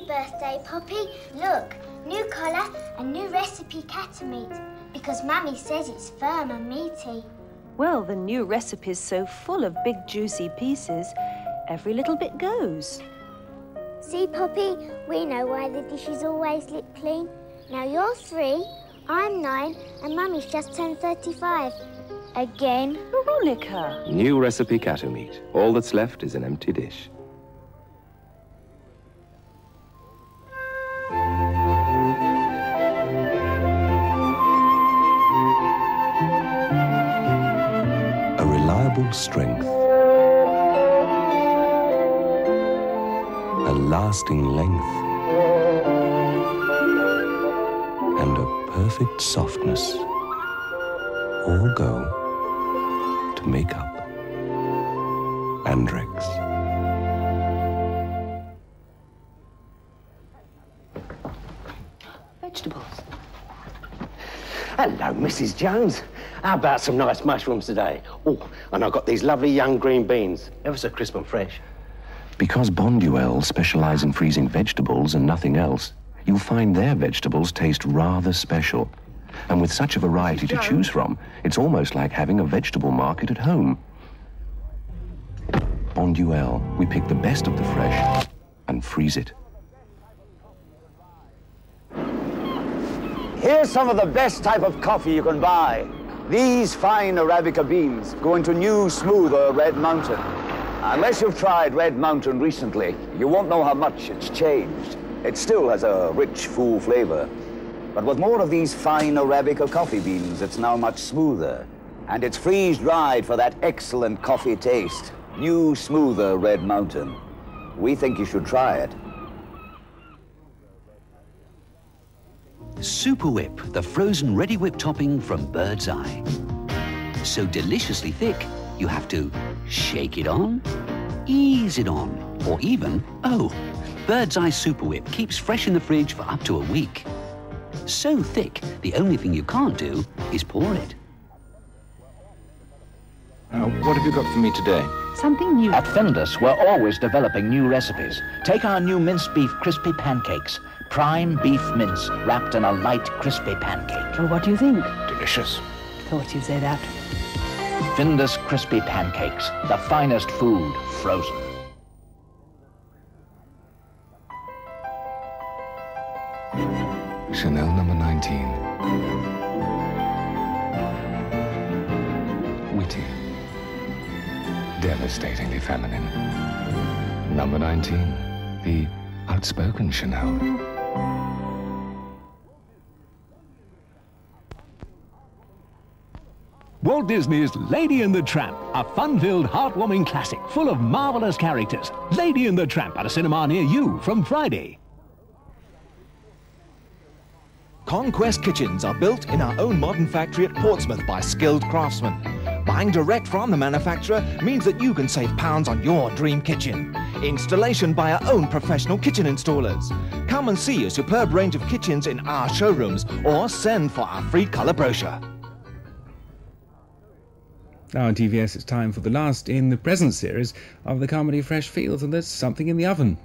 birthday, Poppy. Look, new collar and new recipe Kattomeat because Mummy says it's firm and meaty. Well, the new recipe's so full of big juicy pieces, every little bit goes. See, Poppy, we know why the dishes always look clean. Now you're three, I'm nine, and Mummy's just turned 35. Again. Veronica. New recipe Kattomeat. All that's left is an empty dish. Strength. A lasting length. And a perfect softness. All go to make up Andrex. Vegetables. Hello, Mrs. Jones. How about some nice mushrooms today? Oh, and I've got these lovely young green beans, ever so crisp and fresh. Because Bonduelle specialize in freezing vegetables and nothing else, you'll find their vegetables taste rather special. And with such a variety to choose from, it's almost like having a vegetable market at home. Bonduelle, we pick the best of the fresh and freeze it. Here's some of the best type of coffee you can buy. These fine Arabica beans go into new, smoother Red Mountain. Unless you've tried Red Mountain recently, you won't know how much it's changed. It still has a rich, full flavor. But with more of these fine Arabica coffee beans, it's now much smoother. And it's freeze-dried for that excellent coffee taste. New, smoother Red Mountain. We think you should try it. Super Whip, the frozen ready whip topping from Birds Eye. So deliciously thick, you have to shake it on, ease it on, or even, oh, Birds Eye Super Whip keeps fresh in the fridge for up to a week. So thick, the only thing you can't do is pour it. Uh, what have you got for me today? Something new. At Findus, we're always developing new recipes. Take our new minced beef crispy pancakes. Prime beef mince wrapped in a light crispy pancake. Well, what do you think? Delicious. Thought you'd say that. Findus crispy pancakes, the finest food frozen. Chanel number 19. Devastatingly feminine. Number 19. The outspoken Chanel. Walt Disney's Lady and the Tramp, a fun-filled, heartwarming classic full of marvelous characters. Lady and the Tramp at a cinema near you from Friday. Conquest kitchens are built in our own modern factory at Portsmouth by skilled craftsmen. Buying direct from the manufacturer means that you can save pounds on your dream kitchen. Installation by our own professional kitchen installers. Come and see a superb range of kitchens in our showrooms or send for our free colour brochure. Now on TVS, it's time for the last in the present series of the comedy Fresh Fields, and there's something in the oven.